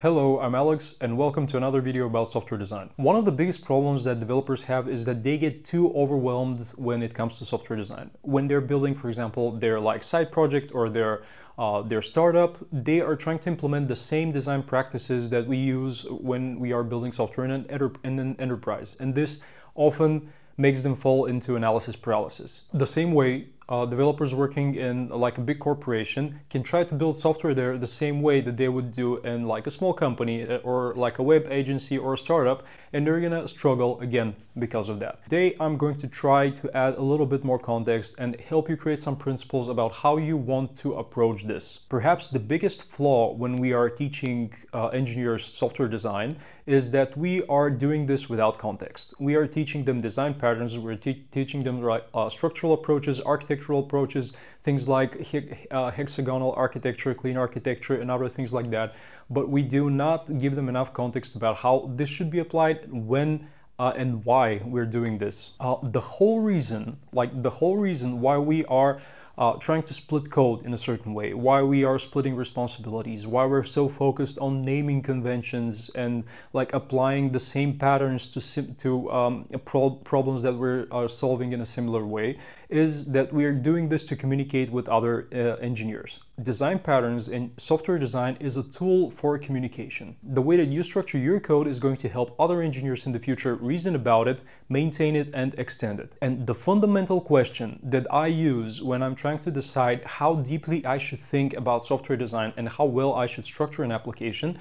Hello, I'm Alex and welcome to another video about software design. One of the biggest problems that developers have is that they get too overwhelmed when it comes to software design. When they're building, for example, their like side project or their uh, their startup, they are trying to implement the same design practices that we use when we are building software in an, in an enterprise. And this often makes them fall into analysis paralysis. The same way uh, developers working in like a big corporation can try to build software there the same way that they would do in like a small company uh, or like a web agency or a startup and they're gonna struggle again because of that. Today I'm going to try to add a little bit more context and help you create some principles about how you want to approach this. Perhaps the biggest flaw when we are teaching uh, engineers software design is that we are doing this without context. We are teaching them design patterns, we're te teaching them uh, structural approaches, architectural approaches, things like he uh, hexagonal architecture, clean architecture, and other things like that. But we do not give them enough context about how this should be applied, when uh, and why we're doing this. Uh, the whole reason, like the whole reason why we are uh, trying to split code in a certain way, why we are splitting responsibilities, why we're so focused on naming conventions and like applying the same patterns to, to um, pro problems that we're uh, solving in a similar way is that we are doing this to communicate with other uh, engineers. Design patterns in software design is a tool for communication. The way that you structure your code is going to help other engineers in the future reason about it, maintain it, and extend it. And the fundamental question that I use when I'm trying to decide how deeply I should think about software design and how well I should structure an application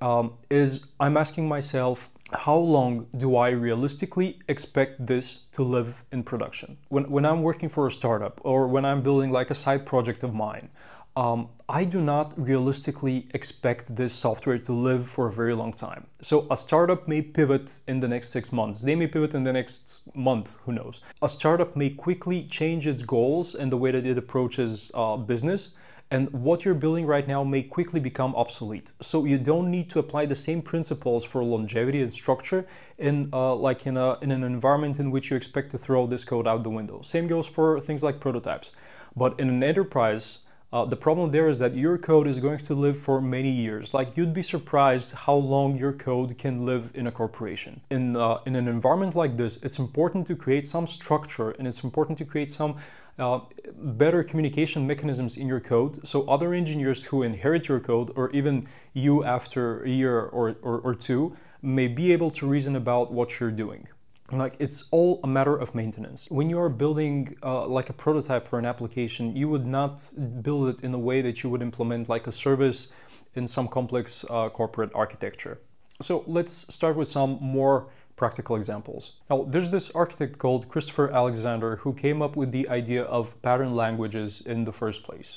um, is I'm asking myself, how long do I realistically expect this to live in production? When, when I'm working for a startup or when I'm building like a side project of mine, um, I do not realistically expect this software to live for a very long time. So a startup may pivot in the next six months. They may pivot in the next month, who knows. A startup may quickly change its goals and the way that it approaches uh, business and what you're building right now may quickly become obsolete. So you don't need to apply the same principles for longevity and structure in uh, like in, a, in an environment in which you expect to throw this code out the window. Same goes for things like prototypes. But in an enterprise, uh, the problem there is that your code is going to live for many years. Like you'd be surprised how long your code can live in a corporation. In, uh, in an environment like this, it's important to create some structure and it's important to create some uh, better communication mechanisms in your code so other engineers who inherit your code or even you after a year or, or, or two may be able to reason about what you're doing. Like it's all a matter of maintenance. When you are building uh, like a prototype for an application, you would not build it in a way that you would implement like a service in some complex uh, corporate architecture. So let's start with some more practical examples. Now, there's this architect called Christopher Alexander who came up with the idea of pattern languages in the first place.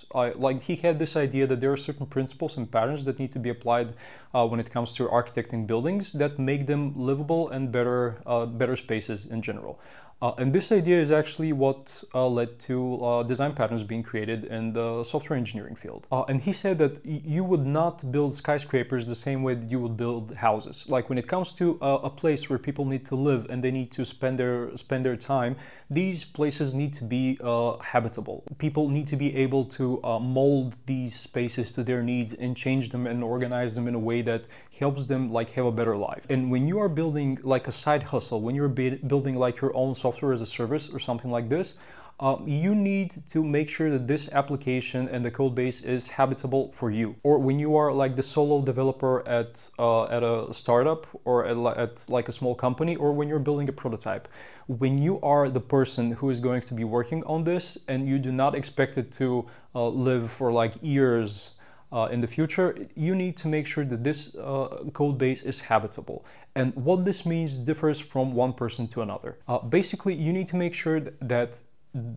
Like he had this idea that there are certain principles and patterns that need to be applied uh, when it comes to architecting buildings that make them livable and better, uh, better spaces in general. Uh, and this idea is actually what uh, led to uh, design patterns being created in the software engineering field. Uh, and he said that you would not build skyscrapers the same way that you would build houses. Like when it comes to a place where people need to live and they need to spend their spend their time, these places need to be uh, habitable. People need to be able to uh, mold these spaces to their needs and change them and organize them in a way that helps them like have a better life. And when you are building like a side hustle, when you're building like your own software as a service or something like this, uh, you need to make sure that this application and the code base is habitable for you. Or when you are like the solo developer at, uh, at a startup or at, at like a small company, or when you're building a prototype, when you are the person who is going to be working on this and you do not expect it to uh, live for like years uh, in the future, you need to make sure that this uh, code base is habitable. And what this means differs from one person to another. Uh, basically, you need to make sure that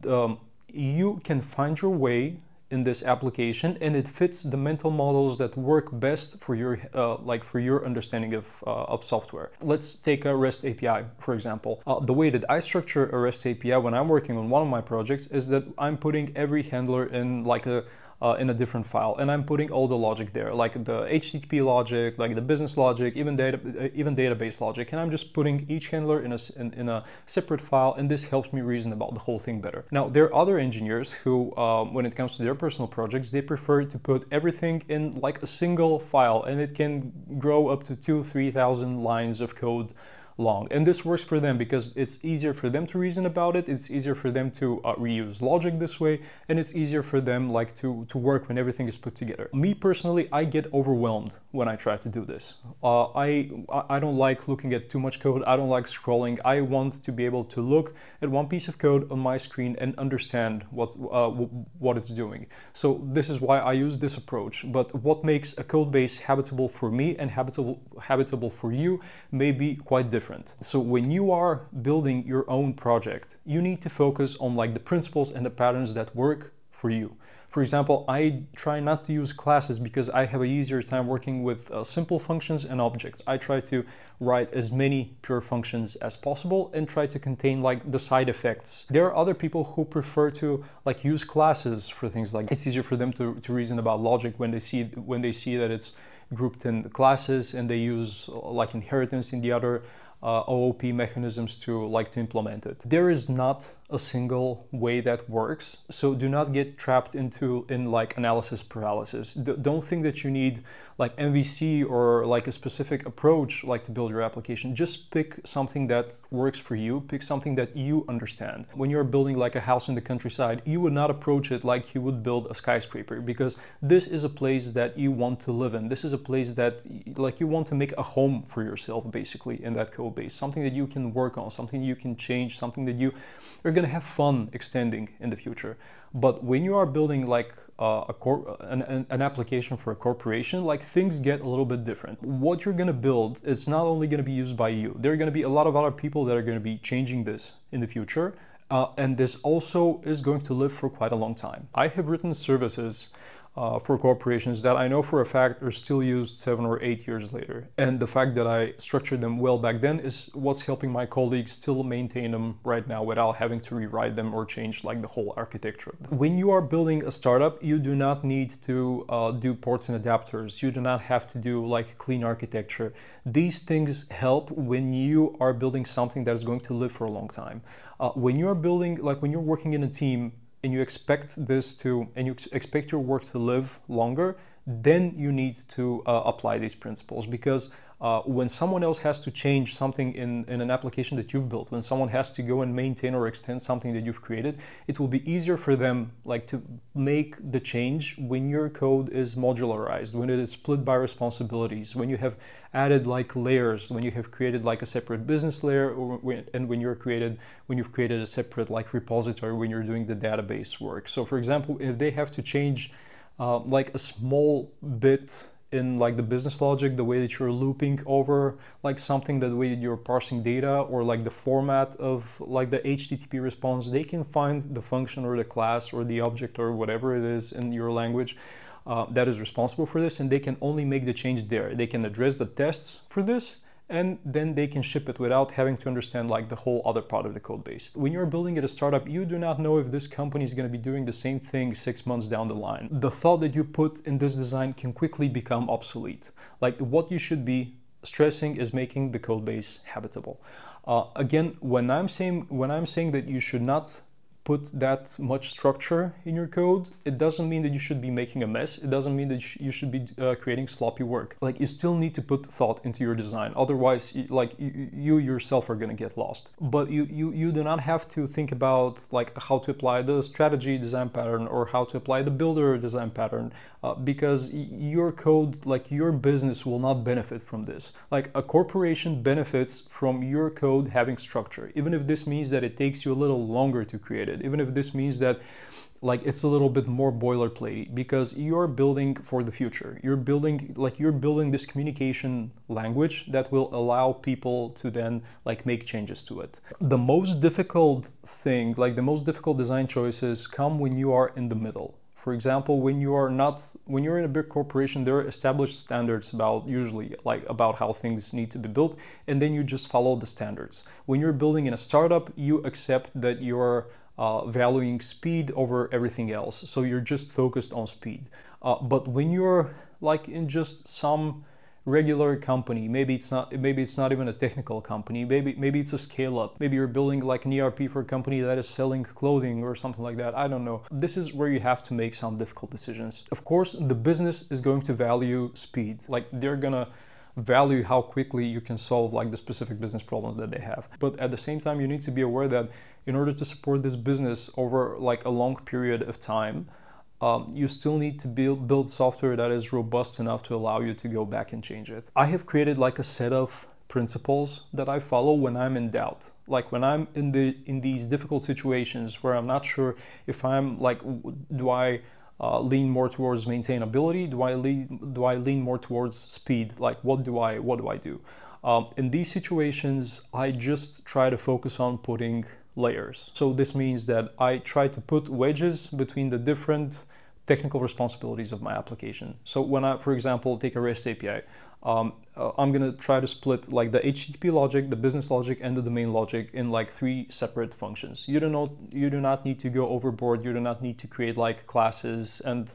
um, you can find your way in this application and it fits the mental models that work best for your uh, like for your understanding of, uh, of software. Let's take a REST API for example. Uh, the way that I structure a REST API when I'm working on one of my projects is that I'm putting every handler in like a uh, in a different file and I'm putting all the logic there like the HTTP logic like the business logic even data uh, even database logic and I'm just putting each handler in a, in, in, a separate file and this helps me reason about the whole thing better. Now there are other engineers who um, when it comes to their personal projects they prefer to put everything in like a single file and it can grow up to two three thousand lines of code long. And this works for them because it's easier for them to reason about it, it's easier for them to uh, reuse logic this way, and it's easier for them like to, to work when everything is put together. Me personally, I get overwhelmed when I try to do this. Uh, I, I don't like looking at too much code, I don't like scrolling, I want to be able to look at one piece of code on my screen and understand what, uh, what it's doing. So this is why I use this approach, but what makes a code base habitable for me and habitable, habitable for you may be quite different different. So when you are building your own project, you need to focus on like the principles and the patterns that work for you. For example, I try not to use classes because I have a easier time working with uh, simple functions and objects. I try to write as many pure functions as possible and try to contain like the side effects. There are other people who prefer to like use classes for things like it's easier for them to, to reason about logic when they see when they see that it's grouped in classes and they use like inheritance in the other uh, OOP mechanisms to like to implement it. There is not a single way that works, so do not get trapped into in like analysis paralysis. D don't think that you need like MVC or like a specific approach like to build your application. Just pick something that works for you, pick something that you understand. When you're building like a house in the countryside, you would not approach it like you would build a skyscraper because this is a place that you want to live in. This is a place that like you want to make a home for yourself basically in that code base, something that you can work on, something you can change, something that you are going to have fun extending in the future. But when you are building like uh, an, an, application for a corporation, like things get a little bit different. What you're going to build is not only going to be used by you. There are going to be a lot of other people that are going to be changing this in the future. Uh, and this also is going to live for quite a long time. I have written services uh, for corporations that I know for a fact are still used seven or eight years later. And the fact that I structured them well back then is what's helping my colleagues still maintain them right now without having to rewrite them or change like the whole architecture. When you are building a startup, you do not need to uh, do ports and adapters. You do not have to do like clean architecture. These things help when you are building something that is going to live for a long time. Uh, when you're building, like when you're working in a team, and you expect this to, and you ex expect your work to live longer, then you need to uh, apply these principles because uh, when someone else has to change something in, in an application that you've built, when someone has to go and maintain or extend something that you've created, it will be easier for them like to make the change when your code is modularized, when it is split by responsibilities, when you have added like layers, when you have created like a separate business layer, or when, and when you're created, when you've created a separate like repository when you're doing the database work. So for example, if they have to change uh, like a small bit in like the business logic, the way that you're looping over like something, the way that you're parsing data or like the format of like the HTTP response, they can find the function or the class or the object or whatever it is in your language uh, that is responsible for this and they can only make the change there. They can address the tests for this and then they can ship it without having to understand like the whole other part of the code base. When you're building at a startup, you do not know if this company is going to be doing the same thing six months down the line. The thought that you put in this design can quickly become obsolete. Like what you should be stressing is making the code base habitable. Uh, again, when I'm saying when I'm saying that you should not put that much structure in your code, it doesn't mean that you should be making a mess. It doesn't mean that you should be uh, creating sloppy work. Like you still need to put thought into your design. Otherwise, like you, you yourself are going to get lost. But you, you, you do not have to think about like how to apply the strategy design pattern or how to apply the builder design pattern uh, because your code, like your business will not benefit from this. Like a corporation benefits from your code having structure, even if this means that it takes you a little longer to create it it, even if this means that like it's a little bit more boilerplate because you're building for the future. You're building like you're building this communication language that will allow people to then like make changes to it. The most difficult thing, like the most difficult design choices come when you are in the middle. For example, when you are not when you're in a big corporation, there are established standards about usually like about how things need to be built, and then you just follow the standards. When you're building in a startup, you accept that you're uh, valuing speed over everything else. So you're just focused on speed. Uh, but when you're like in just some regular company, maybe it's not maybe it's not even a technical company, maybe maybe it's a scale up. Maybe you're building like an ERP for a company that is selling clothing or something like that. I don't know. This is where you have to make some difficult decisions. Of course, the business is going to value speed. Like they're gonna value how quickly you can solve like the specific business problems that they have. But at the same time, you need to be aware that in order to support this business over like a long period of time, um, you still need to build, build software that is robust enough to allow you to go back and change it. I have created like a set of principles that I follow when I'm in doubt. Like when I'm in the in these difficult situations where I'm not sure if I'm like, do I uh, lean more towards maintainability? Do I lean do I lean more towards speed? Like what do I what do I do? Um, in these situations, I just try to focus on putting layers. So this means that I try to put wedges between the different technical responsibilities of my application. So when I, for example, take a REST API, um, uh, I'm gonna try to split like the HTTP logic, the business logic, and the domain logic in like three separate functions. You do not you do not need to go overboard. You do not need to create like classes and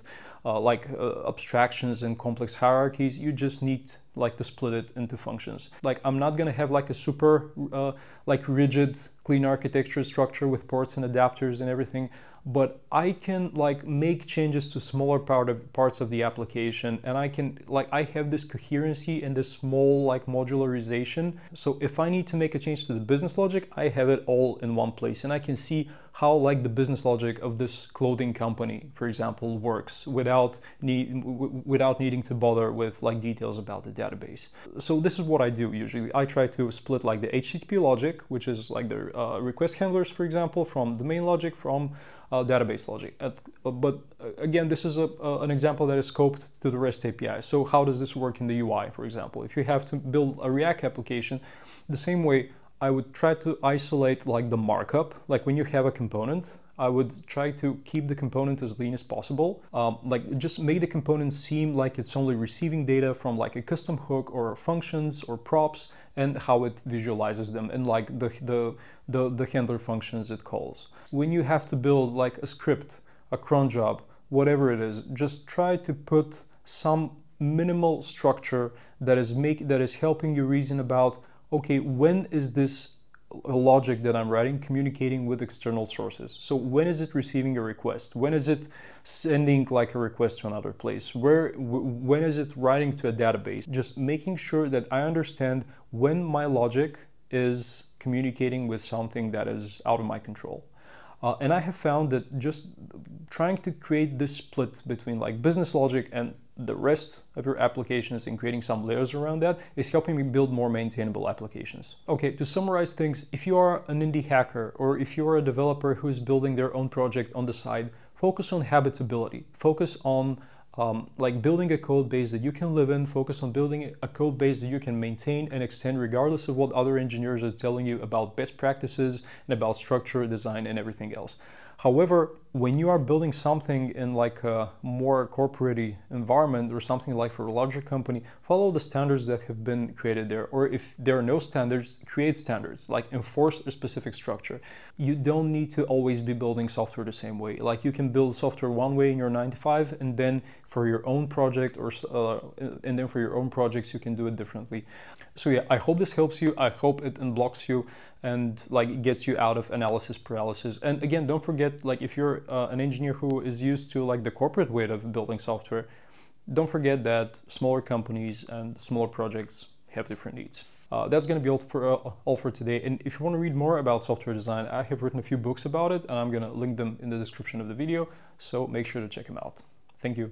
uh, like uh, abstractions and complex hierarchies. You just need like to split it into functions. Like I'm not gonna have like a super uh, like rigid clean architecture structure with ports and adapters and everything but I can like make changes to smaller part of parts of the application and I can like I have this coherency and this small like modularization. So if I need to make a change to the business logic I have it all in one place and I can see how like the business logic of this clothing company for example works without need without needing to bother with like details about the database. So this is what I do usually. I try to split like the HTTP logic which is like the uh, request handlers for example from the main logic from database logic. Uh, but uh, again, this is a, an example that is scoped to the REST API. So how does this work in the UI, for example? If you have to build a React application, the same way I would try to isolate like the markup, like when you have a component, I would try to keep the component as lean as possible. Um, like just make the component seem like it's only receiving data from like a custom hook or functions or props and how it visualizes them and like the, the, the, the handler functions it calls. When you have to build like a script, a cron job, whatever it is, just try to put some minimal structure that is make that is helping you reason about okay when is this logic that I'm writing communicating with external sources. So when is it receiving a request? When is it sending like a request to another place? Where when is it writing to a database? Just making sure that I understand when my logic is communicating with something that is out of my control. Uh, and I have found that just trying to create this split between like business logic and the rest of your applications and creating some layers around that is helping me build more maintainable applications. Okay, to summarize things, if you are an indie hacker or if you are a developer who is building their own project on the side, focus on habitability, focus on um, like building a code base that you can live in, focus on building a code base that you can maintain and extend regardless of what other engineers are telling you about best practices and about structure, design, and everything else. However, when you are building something in like a more corporate environment or something like for a larger company, follow the standards that have been created there. Or if there are no standards, create standards, like enforce a specific structure. You don't need to always be building software the same way. Like you can build software one way in your 95 and then for your own project or uh, and then for your own projects you can do it differently. So yeah, I hope this helps you. I hope it unblocks you and like gets you out of analysis paralysis. And again, don't forget like if you're uh, an engineer who is used to like the corporate way of building software, don't forget that smaller companies and smaller projects have different needs. Uh, that's going to be all for, uh, all for today. And if you want to read more about software design, I have written a few books about it and I'm going to link them in the description of the video. So make sure to check them out. Thank you.